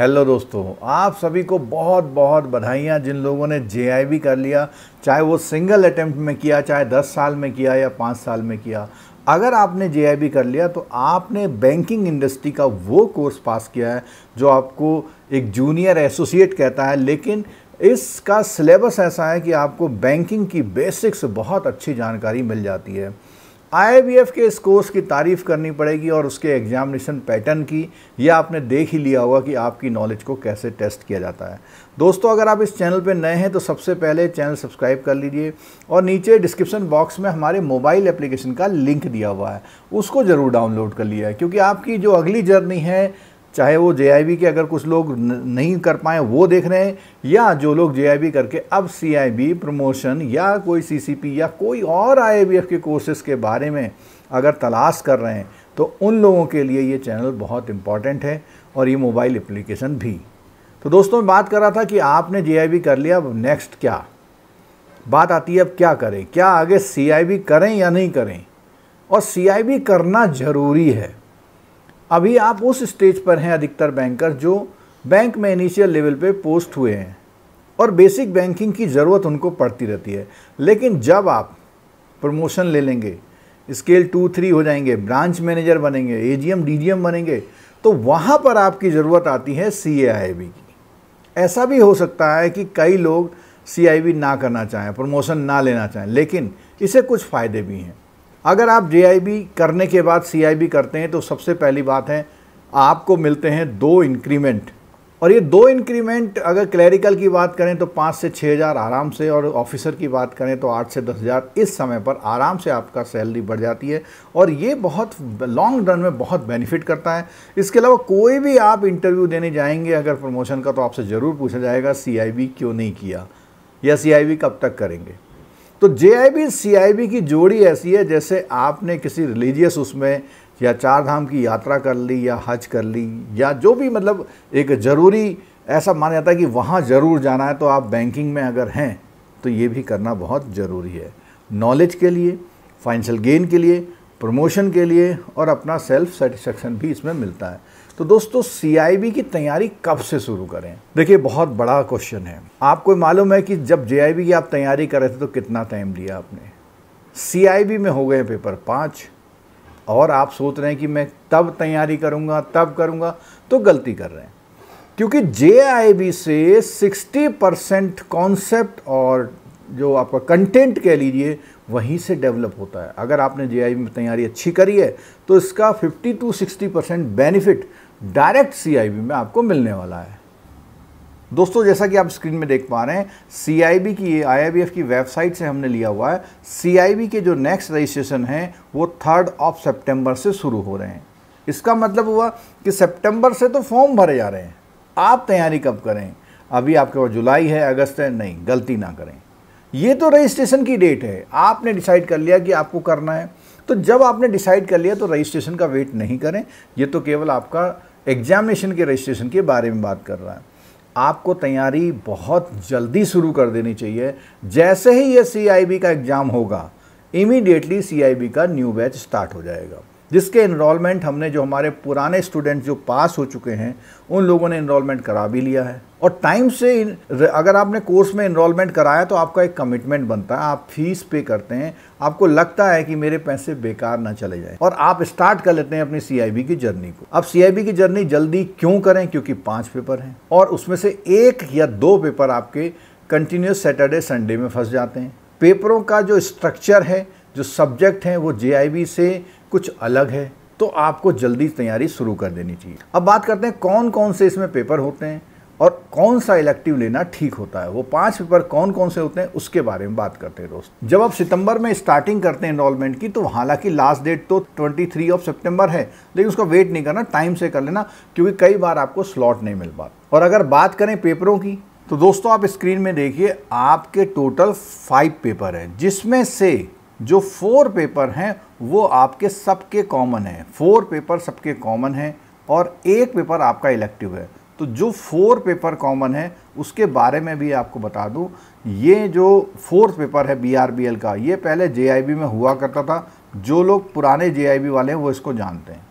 Hello दोस्तों, आप सभी को बहुत बहुत बधाइयाँ। जिन लोगों ने जेआईबी कर लिया, चाहे वो सिंगल अटैम्प्ट में किया, चाहे 10 साल में किया या 5 साल में किया, अगर आपने जेआईबी कर लिया तो आपने बैंकिंग इंडस्ट्री का वो कोर्स पास किया है, जो आपको एक जूनियर एसोसिएट कहता है। लेकिन इसका सिलेबस ऐसा है कि आपको बैंकिंग की बेसिक्स बहुत अच्छी जानकारी मिल जाती है। आई के इस कोर्स की तारीफ़ करनी पड़ेगी और उसके एग्जामिनेशन पैटर्न की। यह आपने देख ही लिया होगा कि आपकी नॉलेज को कैसे टेस्ट किया जाता है। दोस्तों, अगर आप इस चैनल पर नए हैं तो सबसे पहले चैनल सब्सक्राइब कर लीजिए और नीचे डिस्क्रिप्शन बॉक्स में हमारे मोबाइल एप्लीकेशन का लिंक दिया हुआ है, उसको ज़रूर डाउनलोड कर लिया है, क्योंकि आपकी जो अगली जर्नी है चाहे वो जे के अगर कुछ लोग नहीं कर पाए, वो देख रहे हैं, या जो लोग जे करके अब सीआईबी प्रमोशन या कोई सीसीपी या कोई और आई के कोर्सेज़ के बारे में अगर तलाश कर रहे हैं तो उन लोगों के लिए ये चैनल बहुत इंपॉर्टेंट है और ये मोबाइल एप्लीकेशन भी। तो दोस्तों, मैं बात कर रहा था कि आपने JIB कर लिया, अब नेक्स्ट क्या? बात आती है अब क्या करें? क्या आगे CIB करें या नहीं करें? और CIB करना ज़रूरी है। अभी आप उस स्टेज पर हैं अधिकतर बैंकर जो बैंक में इनिशियल लेवल पे पोस्ट हुए हैं और बेसिक बैंकिंग की ज़रूरत उनको पड़ती रहती है। लेकिन जब आप प्रमोशन ले लेंगे स्केल टू थ्री हो जाएँगे ब्रांच मैनेजर बनेंगे एजीएम डीजीएम बनेंगे तो वहाँ पर आपकी ज़रूरत आती है सी की। ऐसा भी हो सकता है कि कई लोग सीआईवी ना करना चाहें प्रमोशन ना लेना चाहें, लेकिन इसे कुछ फ़ायदे भी हैं। अगर आप जे करने के बाद सीआईबी करते हैं तो सबसे पहली बात है, आपको मिलते हैं दो इंक्रीमेंट और ये दो इंक्रीमेंट अगर क्लैरिकल की बात करें तो पाँच से छः हज़ार आराम से, और ऑफिसर की बात करें तो आठ से दस हज़ार। इस समय पर आराम से आपका सैलरी बढ़ जाती है, और ये बहुत लॉन्ग रन में बहुत बेनिफिट करता है। इसके अलावा कोई भी आप इंटरव्यू देने जाएँगे, अगर प्रमोशन का तो आपसे ज़रूर पूछा जाएगा सीआईबी क्यों नहीं किया? या सी कब तक करेंगे? तो जे आई की जोड़ी ऐसी है जैसे आपने किसी रिलीजियस उसमें या चार धाम की यात्रा कर ली या हज कर ली या जो भी मतलब एक ज़रूरी ऐसा माना जाता है कि वहाँ ज़रूर जाना है तो आप बैंकिंग में अगर हैं तो ये भी करना बहुत ज़रूरी है। नॉलेज के लिए फाइनेंशियल गेन के लिए प्रमोशन के लिए और अपना सेल्फ सेटिस्फेक्शन भी इसमें मिलता है। तो दोस्तों सीआईबी की तैयारी कब से शुरू करें? देखिए, बहुत बड़ा क्वेश्चन है। आपको मालूम है कि जब जे की आप तैयारी कर रहे थे तो कितना टाइम लिया आपने? सीआईबी में हो गए पेपर पाँच, और आप सोच रहे हैं कि मैं तब तैयारी करूँगा, तब करूँगा तो गलती कर रहे हैं। क्योंकि जेआईबी से 60 परसेंट कॉन्सेप्ट और जो आपका कंटेंट कह लीजिए वहीं से डेवलप होता है। अगर आपने जे में तैयारी अच्छी करी है तो इसका 50 to 60 percent benefit direct CIB में आपको मिलने वाला है। दोस्तों, जैसा कि आप स्क्रीन में देख पा रहे हैं सीआईबी की आई की वेबसाइट से हमने लिया हुआ है। सीआईबी के जो नेक्स्ट रजिस्ट्रेशन हैं, वो थर्ड ऑफ़ सेप्टेम्बर से शुरू हो रहे हैं। इसका मतलब हुआ कि सितंबर से तो फॉर्म भरे जा रहे हैं। आप तैयारी कब करें? अभी आपके पास जुलाई है अगस्त है, नहीं, गलती ना करें। ये तो रजिस्ट्रेशन की डेट है। आपने डिसाइड कर लिया कि आपको करना है। तो जब आपने डिसाइड कर लिया तो रजिस्ट्रेशन का वेट नहीं करें। ये तो केवल आपका एग्जामिनेशन के रजिस्ट्रेशन के बारे में बात कर रहा है। आपको तैयारी बहुत जल्दी शुरू कर देनी चाहिए। जैसे ही ये सी का एग्ज़ाम होगा इमीडिएटली सी का न्यू बैच स्टार्ट हो जाएगा। जिसके इनरोलमेंट हमने जो हमारे पुराने स्टूडेंट जो पास हो चुके हैं, उन लोगों ने इनरोलमेंट करा भी लिया है। और टाइम से अगर आपने कोर्स में इनरोलमेंट कराया तो आपका एक कमिटमेंट बनता है, आप फ़ीस पे करते हैं, आपको लगता है कि मेरे पैसे बेकार ना चले जाए। और आप स्टार्ट कर लेते हैं अपनी सीआईबी की जर्नी को। अब सी की जर्नी जल्दी क्यों करें? क्योंकि पाँच पेपर हैं। और उसमें से एक या दो पेपर आपके कंटिन्यूस सैटरडे संडे में फंस जाते हैं। पेपरों का जो स्ट्रक्चर है जो सब्जेक्ट हैं, वो जे से कुछ अलग है तो आपको जल्दी तैयारी शुरू कर देनी चाहिए। अब बात करते हैं कौन कौन से इसमें पेपर होते हैं और कौन सा इलेक्टिव लेना ठीक होता है। वो पाँच पेपर कौन कौन से होते हैं, उसके बारे में बात करते हैं दोस्त। जब आप सितंबर में स्टार्टिंग करते हैं इनरोलमेंट की तो हालाँकि लास्ट डेट तो 23 ऑफ़ सितंबर है, लेकिन उसका वेट नहीं करना टाइम से कर लेना, क्योंकि कई बार आपको स्लॉट नहीं मिल पाता। और अगर बात करें पेपरों की तो दोस्तों आप स्क्रीन में देखिए, आपके टोटल फाइव पेपर हैं, जिसमें से जो फोर पेपर हैं, वो आपके सबके कॉमन हैं। फोर पेपर सबके कॉमन हैं और एक पेपर आपका इलेक्टिव है। तो जो फोर पेपर कॉमन है, उसके बारे में भी आपको बता दूँ, ये जो फोर्थ पेपर है बीआरबीएल का, ये पहले जे में हुआ करता था। जो लोग पुराने जे वाले हैं, वो इसको जानते हैं।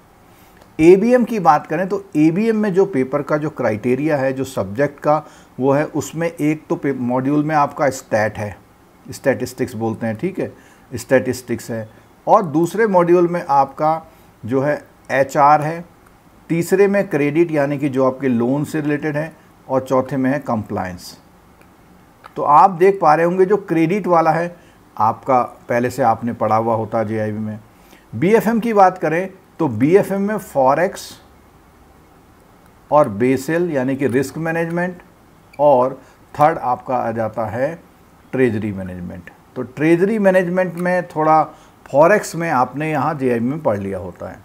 एबीएम की बात करें तो एबीएम में जो पेपर का जो क्राइटेरिया है, जो सब्जेक्ट का, वो है, उसमें एक तो मॉड्यूल में आपका स्टैट है। स्टैटिस्टिक्स बोलते हैं, ठीक है? स्टैटिस्टिक्स है। और दूसरे मॉड्यूल में आपका जो है एचआर है। तीसरे में क्रेडिट यानी कि जो आपके लोन से रिलेटेड है और चौथे में है कंप्लायंस तो आप देख पा रहे होंगे जो क्रेडिट वाला है, आपका पहले से आपने पढ़ा हुआ होता जे में। बीएफएम की बात करें तो बीएफएम में फॉरेक्स और बेसेल यानी कि रिस्क मैनेजमेंट और थर्ड आपका आ जाता है ट्रेजरी मैनेजमेंट तो ट्रेजरी मैनेजमेंट में थोड़ा फॉरेक्स में आपने यहाँ JIB में पढ़ लिया होता है।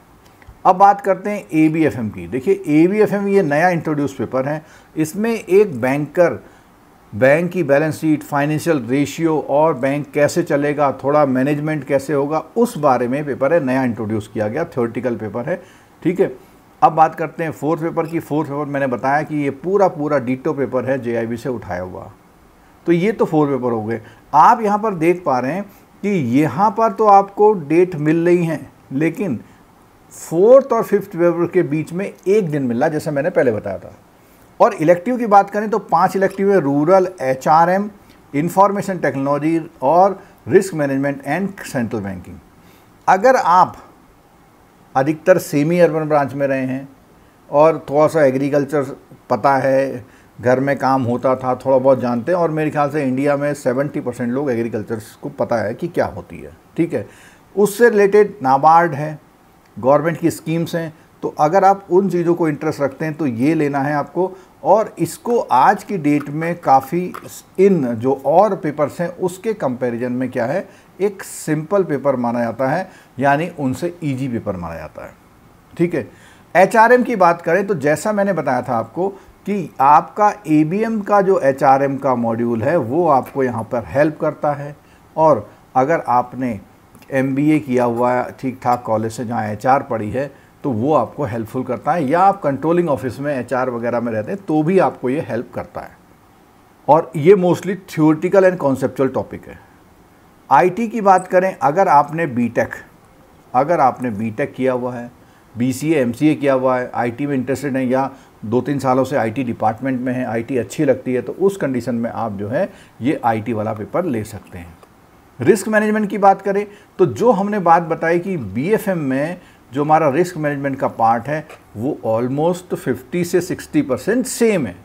अब बात करते हैं ए बी एफ़ एम की। देखिए ए बी एफ़ एम ये नया इंट्रोड्यूस पेपर है। इसमें एक बैंकर बैंक की बैलेंस शीट फाइनेंशियल रेशियो और बैंक कैसे चलेगा, थोड़ा मैनेजमेंट कैसे होगा, उस बारे में पेपर है, नया इंट्रोड्यूस किया गया थ्योरेटिकल पेपर है। ठीक है? अब बात करते हैं फोर्थ पेपर की। फोर्थ पेपर मैंने बताया कि ये पूरा पूरा डिटो पेपर है, जेआईबी से उठाया हुआ। तो ये तो फोर पेपर हो गए। आप यहाँ पर देख पा रहे हैं कि यहाँ पर तो आपको डेट मिल रही हैं, लेकिन फोर्थ और फिफ्थ पेपर के बीच में एक दिन मिल जैसे मैंने पहले बताया था। और इलेक्टिव की बात करें तो पाँच इलेक्टिव है, rural H R M information technology और risk management and central banking. अगर आप अधिकतर सेमी अर्बन ब्रांच में रहे हैं और थोड़ा सा एग्रीकल्चर पता है घर में काम होता था, थोड़ा बहुत जानते हैं और मेरे ख्याल से इंडिया में 70 परसेंट लोग एग्रीकल्चर को पता है कि क्या होती है, ठीक है? उससे रिलेटेड नाबार्ड है, गवर्नमेंट की स्कीम्स हैं तो अगर आप उन चीज़ों को इंटरेस्ट रखते हैं तो ये लेना है आपको। और इसको आज की डेट में काफ़ी इन जो और पेपर्स हैं, उसके कंपैरिजन में क्या है, एक सिंपल पेपर माना जाता है, यानी उनसे इजी पेपर माना जाता है, ठीक है? एचआरएम की बात करें तो जैसा मैंने बताया था आपको कि आपका एबीएम का जो एच का मॉड्यूल है, वो आपको यहाँ पर हेल्प करता है। और अगर आपने एमबीए किया हुआ है ठीक ठाक कॉलेज से जहाँ एचआर पढ़ी है तो वो आपको हेल्पफुल करता है। या आप कंट्रोलिंग ऑफ़िस में एचआर वगैरह में रहते हैं तो भी आपको ये हेल्प करता है। और ये mostly theoretical and conceptual topic है। आईटी की बात करें, अगर आपने बीटेक अगर आपने बीटेक किया हुआ है बी सी एम सी ए किया हुआ है आईटी में इंटरेस्टेड हैं या दो तीन सालों से आईटी डिपार्टमेंट में है आईटी अच्छी लगती है तो उस कंडीशन में आप जो है, ये आईटी वाला पेपर ले सकते हैं। रिस्क मैनेजमेंट की बात करें तो जो हमने बात बताई कि बीएफएम में जो हमारा रिस्क मैनेजमेंट का पार्ट है, वो ऑलमोस्ट 50 से 60 परसेंट सेम है।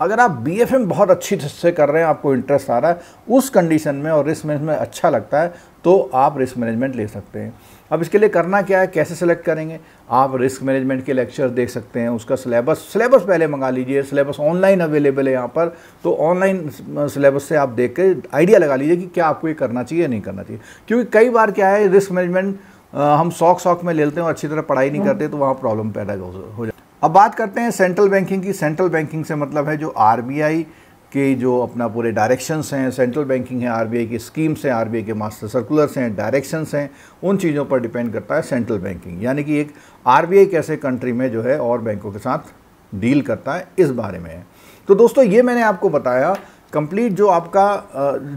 अगर आप BFM बहुत अच्छी से कर रहे हैं, आपको इंटरेस्ट आ रहा है, उस कंडीशन में और रिस्क मैनेजमेंट अच्छा लगता है तो आप रिस्क मैनेजमेंट ले सकते हैं। अब इसके लिए करना क्या है? कैसे सेलेक्ट करेंगे? आप रिस्क मैनेजमेंट के लेक्चर देख सकते हैं उसका सिलेबस सिलेबस पहले मंगा लीजिए सिलेबस ऑनलाइन अवेलेबल है यहाँ पर तो ऑनलाइन सिलेबस से आप देख के आइडिया लगा लीजिए कि क्या आपको ये करना चाहिए या नहीं करना चाहिए। क्योंकि कई बार क्या है रिस्क मैनेजमेंट हम शौक शौक में लेते हैं और अच्छी तरह पढ़ाई नहीं करते तो वहाँ प्रॉब्लम पैदा हो जाए अब बात करते हैं सेंट्रल बैंकिंग की। सेंट्रल बैंकिंग से मतलब है जो आरबीआई के जो अपना पूरे डायरेक्शंस हैं सेंट्रल बैंकिंग है आरबीआई की स्कीम्स हैं आरबीआई के मास्टर सर्कुलर्स हैं डायरेक्शंस हैं, उन चीज़ों पर डिपेंड करता है सेंट्रल बैंकिंग यानी कि एक आरबीआई कैसे कंट्री में जो है और बैंकों के साथ डील करता है, इस बारे में है। तो दोस्तों, ये मैंने आपको बताया कंप्लीट जो आपका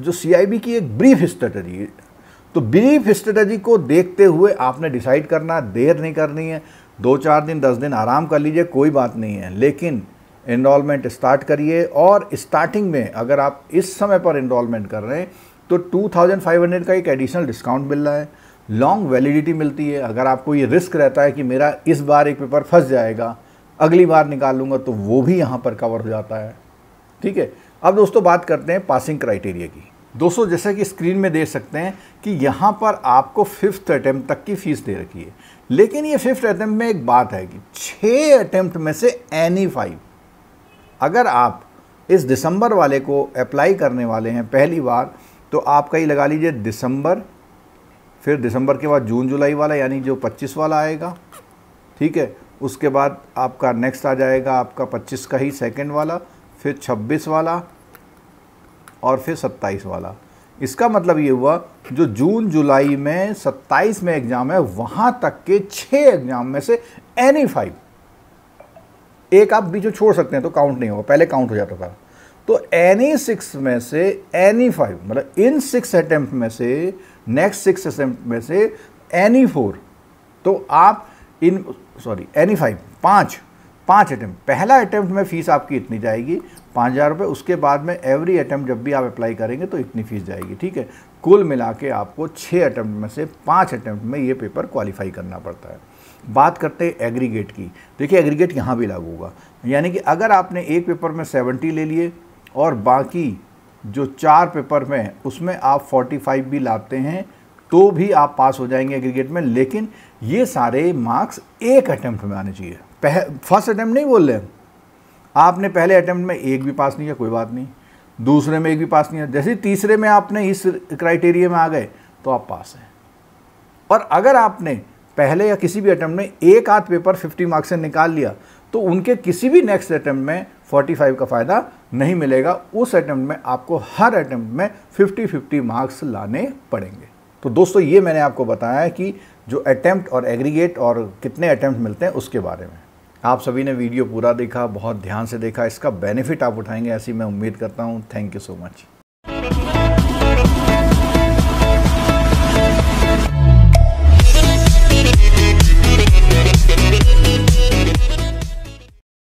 जो सीआईबी की एक ब्रीफ स्ट्रेटजी तो ब्रीफ स्ट्रेटजी को देखते हुए आपने डिसाइड करना, देर नहीं करनी है, दो चार दिन, दस दिन आराम कर लीजिए, कोई बात नहीं है। लेकिन इनरोलमेंट स्टार्ट करिए और स्टार्टिंग में अगर आप इस समय पर इनरोलमेंट कर रहे हैं तो 2500 का एक एडिशनल डिस्काउंट मिल रहा है। लॉन्ग वैलिडिटी मिलती है। अगर आपको ये रिस्क रहता है कि मेरा इस बार एक पेपर फंस जाएगा, अगली बार निकाल लूँगा तो वो भी यहाँ पर कवर हो जाता है। ठीक है? अब दोस्तों बात करते हैं पासिंग क्राइटेरिया की। दोस्तों, जैसा कि स्क्रीन में देख सकते हैं कि यहाँ पर आपको फिफ्थ अटैम्प्ट तक की फ़ीस दे रखी है। लेकिन ये फिफ्थ अटैम्प्ट में एक बात है कि छः अटैम्प्ट में से एनी फाइव अगर आप इस दिसंबर वाले को अप्लाई करने वाले हैं पहली बार तो आप कहीं लगा लीजिए दिसंबर, फिर दिसंबर के बाद जून, जुलाई वाला, यानी जो 25 वाला आएगा, ठीक है? उसके बाद आपका नेक्स्ट आ जाएगा, आपका 25 का ही सेकंड वाला, फिर 26 वाला, और फिर 27 वाला। इसका मतलब ये हुआ, जो जून, जुलाई में 27 में एग्ज़ाम है, वहाँ तक के छः एग्ज़ाम में से एनी फाइव एक आप बीच में छोड़ सकते हैं तो काउंट नहीं होगा, पहले काउंट हो जाता था। तो एनी सिक्स में से एनी फाइव मतलब इन सिक्स अटैम्प्ट में से नेक्स्ट सिक्स अटैम्प्ट में से एनी फोर तो आप इन सॉरी एनी फाइव पाँच पाँच अटैम्प्ट पहला अटैम्प्ट में फ़ीस आपकी इतनी जाएगी, पाँच हज़ार रुपये उसके बाद में एवरी अटैम्प्ट जब भी आप अप्लाई करेंगे तो इतनी फ़ीस जाएगी, ठीक है? कुल मिला के आपको छः अटैम्प्ट में से पाँच अटैम्प्ट में ये पेपर क्वालिफाई करना पड़ता है। बात करते हैं एग्रीगेट की। देखिए एग्रीगेट यहाँ भी लागू होगा। यानी कि अगर आपने एक पेपर में सेवेंटी ले लिए और बाकी जो चार पेपर में उसमें आप फोर्टी फाइव भी लाते हैं तो भी आप पास हो जाएँगे एग्रीगेट में। लेकिन ये सारे मार्क्स एक अटैम्प्ट में आने चाहिए। फ़र्स्ट अटैम्प्ट नहीं बोल रहे आपने पहले अटैम्प्ट में एक भी पास नहीं किया, कोई बात नहीं। दूसरे में एक भी पास नहीं किया। जैसे तीसरे में आपने इस क्राइटेरिया में आ गए तो आप पास हैं। और अगर आपने पहले या किसी भी अटैम्प्ट में एक आध पेपर 50 मार्क्स से निकाल लिया तो उनके किसी भी नेक्स्ट अटैम्प्ट में 45 का फ़ायदा नहीं मिलेगा। उस अटैम्प्ट में आपको हर अटैम्प्ट में 50 50 मार्क्स लाने पड़ेंगे। तो दोस्तों, ये मैंने आपको बताया है कि जो अटैम्प्ट और एग्रीगेट और कितने अटैम्प्ट मिलते हैं उसके बारे में। आप सभी ने वीडियो पूरा देखा, बहुत ध्यान से देखा, इसका बेनिफिट आप उठाएँगे, ऐसी मैं उम्मीद करता हूँ। Thank you so much